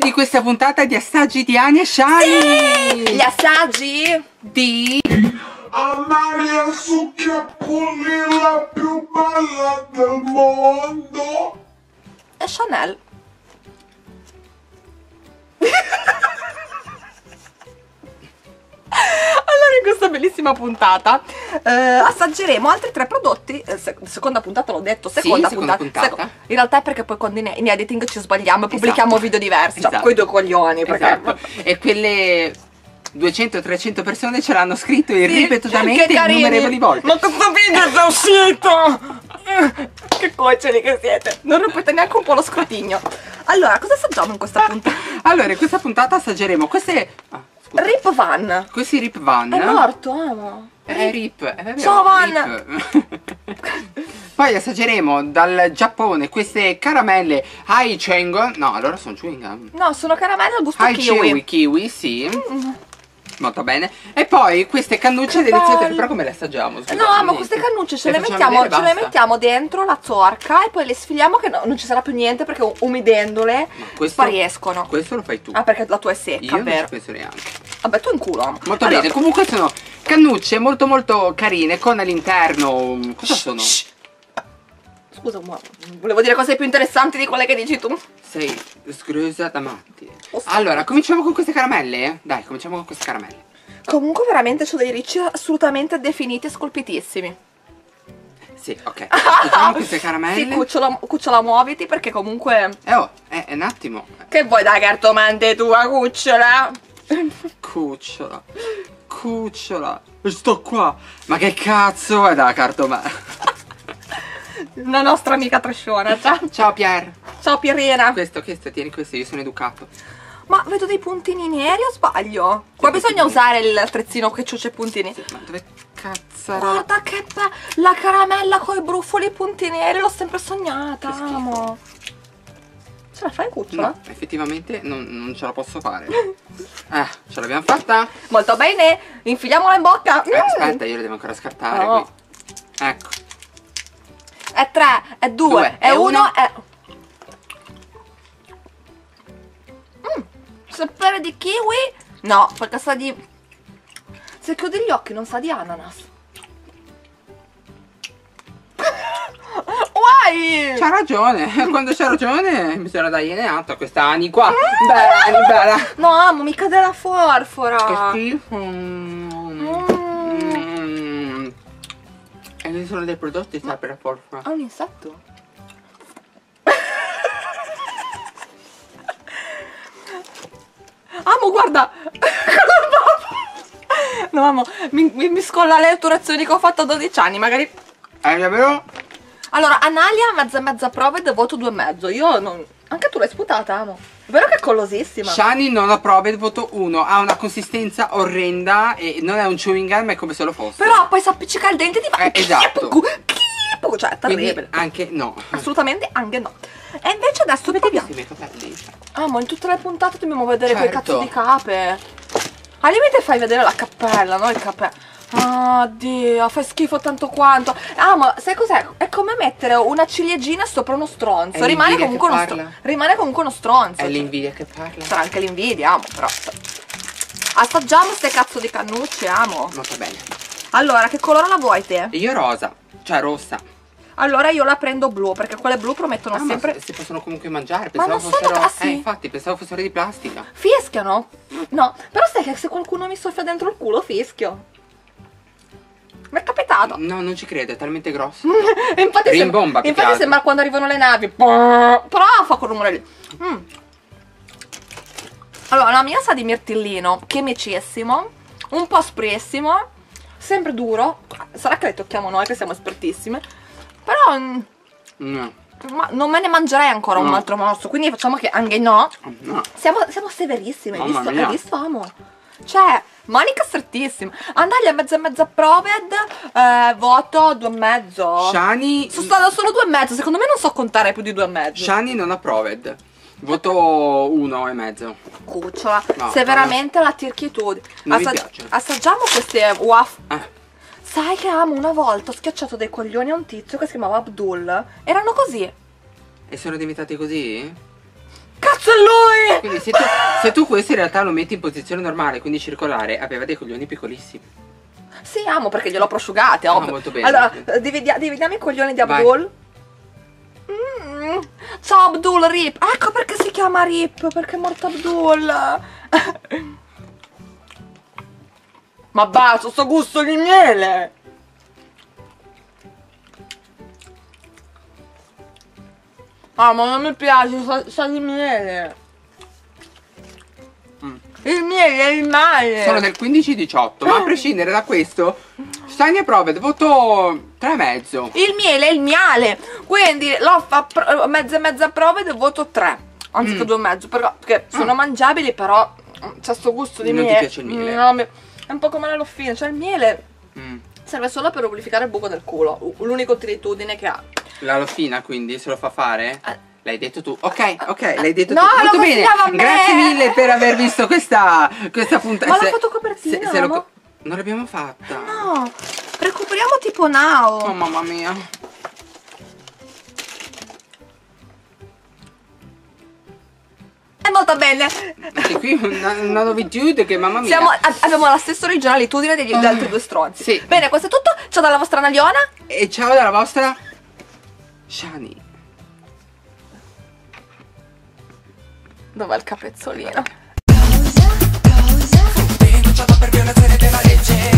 di questa puntata di assaggi di Ania e Shani! Gli assaggi Di... Amalia Succhiapulli la più bella del mondo e Chanel. In questa bellissima puntata eh, assaggeremo altri tre prodotti eh, se- seconda puntata l'ho detto seconda, seconda puntata, puntata. Seco- in realtà è perché poi quando in, in editing ci sbagliamo e pubblichiamo Esatto. video diversi cioè Esatto. coi due coglioni perché Esatto. E quelle 200-300 persone ce l'hanno scritto Sì, ripetutamente innumerevoli volte. Ma questo video è già uscito! che cuoceri che siete! Non rompete neanche un po' lo scrotigno. Allora, cosa assaggiamo in questa puntata? Allora, in questa puntata assaggeremo queste... ah, scusa. Rip Van. Questi Rip Van. È morto, amo. Eh, Rip. eh, vabbè, Ciao, Van. Rip. Poi assaggeremo dal Giappone queste caramelle Hai Chewing No, allora sono chewing gum. No, sono caramelle al gusto Hai kiwi. Chewy Kiwi, sì. Molto bene. E poi queste cannucce bello. Però come le assaggiamo? No, Scusate, amo niente. queste cannucce ce le, facciamo mettiamo, vedere, ce le mettiamo dentro la zorca e poi le sfiliamo che no- non ci sarà più niente perché umidendole Ma questo- spariescono. Questo lo fai tu. Ah, perché la tua è secca, Io non vero? ci penso neanche. Vabbè, tu in culo, amo. Molto Allora, bene. Comunque sono cannucce molto molto carine con all'interno. Cosa sono? shh. Scusa, ma volevo dire cose più interessanti di quelle che dici tu. Sei scrosa da matti. Sì. Allora, cominciamo con queste caramelle? Dai, cominciamo con queste caramelle. Comunque veramente c'ho dei ricci assolutamente definiti e scolpitissimi. Sì, ok. Facciamo queste Sì, caramelle. cucciola, cucciola muoviti perché comunque... Eh oh, eh, un attimo. Che vuoi da cartomante tua cucciola? Cucciola. Cucciola. Sto qua. Ma che cazzo è da cartomare? La nostra amica trasciona, ciao. Ciao Pier. Ciao Pierina. Questo, questo, tieni questo, io sono educato. Ma vedo dei puntini neri o sbaglio? Qua bisogna usare il attrezzino che i puntini. Ma dove cazzo Guarda che bella! La caramella con i brufoli e i punti neri, l'ho sempre sognata, amo. Ce la fai cucciola? No, effettivamente non, non ce la posso fare. Eh, ce l'abbiamo fatta? Molto bene, infiliamola in bocca. Eh, Mm. aspetta, io le devo ancora scartare qui. Ecco. È tre, è due, Due, è è uno, uno. è... Mm, sapere di kiwi? No, perché sa di... Se chiudi gli occhi non sa di ananas. Guai! C'ha ragione, quando c'ha ragione bisogna dargliene atto a questa Ani qua. Bella, Ani, bella. No, amo, mi cade la forfora. Che schifo. E ci sono dei prodotti sempre per porfa. Ha un insetto? Amo, guarda! no, amo, mi, mi, mi scolla le otturazioni che ho fatto a 12 anni, magari... Eh, davvero? Allora, Analia, mezza mezza prova e voto due e mezzo. Io non... Anche tu l'hai sputata, amo. È vero che è collosissima. Shani non approva il voto 1, ha una consistenza orrenda e non è un chewing gum, è come se lo fosse. Però poi si appiccica il dente e ti fa... Eh, esatto. Chipu, Cioè, Quindi terribile. anche no. Assolutamente anche no. E invece adesso proviamo. i miei capelli. Amo, in tutte le puntate dobbiamo vedere quei Certo. cazzo di cape. Al limite fai vedere la cappella, no? Il cappello. Ah, Dio, fa schifo tanto quanto. Ah, ma sai cos'è? È come mettere una ciliegina sopra uno stronzo. Rimane comunque, uno stro- rimane comunque uno stronzo. È l'invidia che parla. Sarà anche l'invidia, amo, però. Assaggiamo ste cazzo di cannucce, amo. Molto bene. Allora, che colore la vuoi te? Io rosa, cioè rossa. Allora io la prendo blu, perché quelle blu promettono Ah, ma sempre... si- si possono comunque mangiare, Ma pensavo non sono fossero... grassi. Eh, infatti, pensavo fossero di plastica. Fischiano? No, però sai che se qualcuno mi soffia dentro il culo fischio. Mi è capitato. No, non ci credo, è talmente grosso. E infatti, Rimbomba, che infatti altro. sembra quando arrivano le navi. Però fa quel rumore lì. Mm. Allora, la mia sa di mirtillino, chemicissimo, un po' spressimo, sempre duro. Sarà che le tocchiamo noi che siamo espertissime. Però mm, No, ma non me ne mangerei ancora un No. altro morso, quindi facciamo che anche no. no. Siamo, siamo severissime, hai Mamma visto? mia. Hai visto, amo? Cioè, manica strettissima. Andagli a mezza e mezza proved, eh, voto due e mezzo. Shani... Sono stato solo due e mezzo, secondo me non so contare più di due e mezzo. Shani non approved. Voto uno e mezzo. Cucciola, No, se no. veramente la tirchitudine. Piacciono. assaggiamo queste waffle. Ah, Sai che amo, una volta ho schiacciato dei coglioni a un tizio che si chiamava Abdul. Erano così. e sono diventati così? Cazzo è lui! Quindi se tu, se tu questo in realtà lo metti in posizione normale, quindi circolare, aveva dei coglioni piccolissimi. Sì, amo perché gliel'ho prosciugate, Ah, molto bene. Allora, dividi- dividiamo i coglioni di. Abdul. Mm. Ciao Abdul, Rip. Ecco perché si chiama Rip, perché è morto Abdul. Ma basta, sto gusto di miele. Ah, ma non mi piace, sa, sa di miele. Mm. Il miele è il male. Sono del 15-18, ma a prescindere da questo, Stania Proved, voto 3,5. Il miele è il miale, quindi l'ho fa pro- mezza e mezza prova e voto 3 anziché Mm. due e mezzo, però- perché sono Ah. mangiabili, però mm, c'è sto gusto di Non ti miele. piace il miele? Mm, no, è un po' come la loffina, cioè il miele Mm. Serve solo per lubrificare il buco del culo, l'unica utilitudine che ha. La Lofina quindi se lo fa fare? Eh. L'hai detto tu? Ok, ok, l'hai detto No, tu. Molto bene. Grazie mille per aver visto questa, questa puntata. Ma la Se- fotocopertina, se- se lo non l'abbiamo fatta. No, recuperiamo tipo now. Oh mamma mia. andata bene. Anche qui una lo che mamma mia. Siamo, abbiamo la stessa originalitudine degli, degli altri due stronzi. Sì. Bene, questo è tutto. Ciao dalla vostra Naliona. E ciao dalla vostra Shani. Dov'è il capezzolino? Cosa, cosa?